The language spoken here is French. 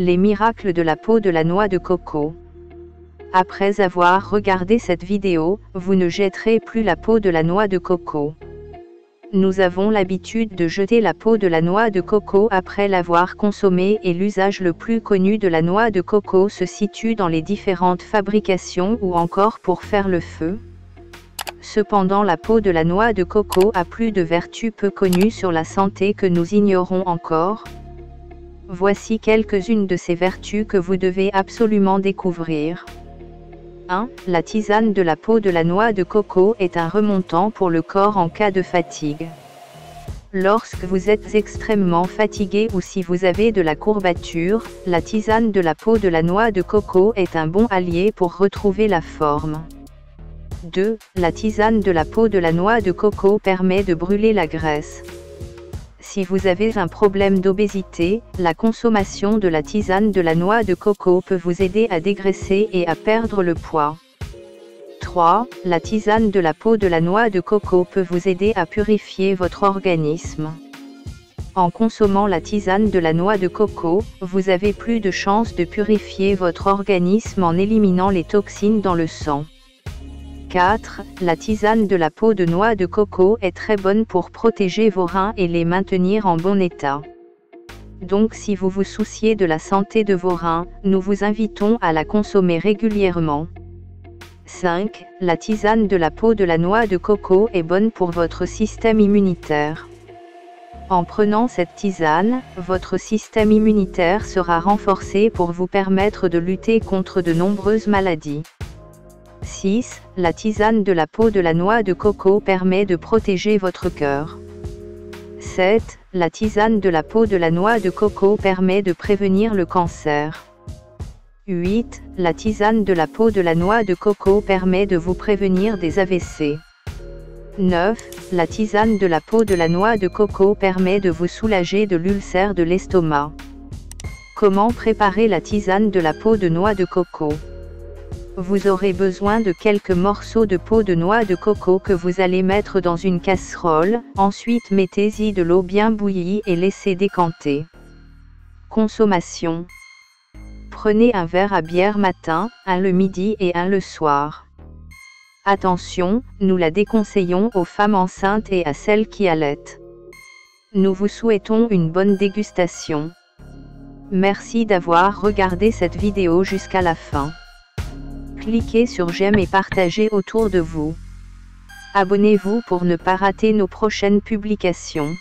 Les miracles de la peau de la noix de coco. Après avoir regardé cette vidéo, vous ne jetterez plus la peau de la noix de coco. Nous avons l'habitude de jeter la peau de la noix de coco après l'avoir consommée et l'usage le plus connu de la noix de coco se situe dans les différentes fabrications ou encore pour faire le feu. Cependant la peau de la noix de coco a plus de vertus peu connues sur la santé que nous ignorons encore. Voici quelques-unes de ces vertus que vous devez absolument découvrir. 1. La tisane de la peau de la noix de coco est un remontant pour le corps en cas de fatigue. Lorsque vous êtes extrêmement fatigué ou si vous avez de la courbature, la tisane de la peau de la noix de coco est un bon allié pour retrouver la forme. 2. La tisane de la peau de la noix de coco permet de brûler la graisse. Si vous avez un problème d'obésité, la consommation de la tisane de la noix de coco peut vous aider à dégraisser et à perdre le poids. 3. La tisane de la peau de la noix de coco peut vous aider à purifier votre organisme. En consommant la tisane de la noix de coco, vous avez plus de chances de purifier votre organisme en éliminant les toxines dans le sang. 4. La tisane de la peau de noix de coco est très bonne pour protéger vos reins et les maintenir en bon état. Donc si vous vous souciez de la santé de vos reins, nous vous invitons à la consommer régulièrement. 5. La tisane de la peau de la noix de coco est bonne pour votre système immunitaire. En prenant cette tisane, votre système immunitaire sera renforcé pour vous permettre de lutter contre de nombreuses maladies. 6. La tisane de la peau de la noix de coco permet de protéger votre cœur. 7. La tisane de la peau de la noix de coco permet de prévenir le cancer. 8. La tisane de la peau de la noix de coco permet de vous prévenir des AVC. 9. La tisane de la peau de la noix de coco permet de vous soulager de l'ulcère de l'estomac. Comment préparer la tisane de la peau de noix de coco? Vous aurez besoin de quelques morceaux de peau de noix de coco que vous allez mettre dans une casserole, ensuite mettez-y de l'eau bien bouillie et laissez décanter. Consommation Prenez un verre à bière matin, un le midi et un le soir. Attention, nous la déconseillons aux femmes enceintes et à celles qui allaitent. Nous vous souhaitons une bonne dégustation. Merci d'avoir regardé cette vidéo jusqu'à la fin. Cliquez sur j'aime et partagez autour de vous. Abonnez-vous pour ne pas rater nos prochaines publications.